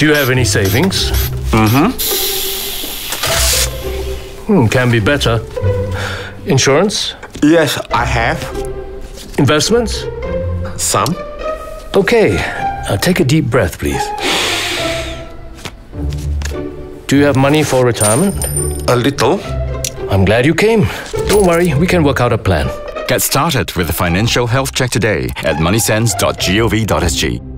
Do you have any savings? Mm-hmm. Hmm, can be better. Insurance? Yes, I have. Investments? Some. Okay. Now take a deep breath, please. Do you have money for retirement? A little. I'm glad you came. Don't worry, we can work out a plan. Get started with a financial health check today at moneysense.gov.sg.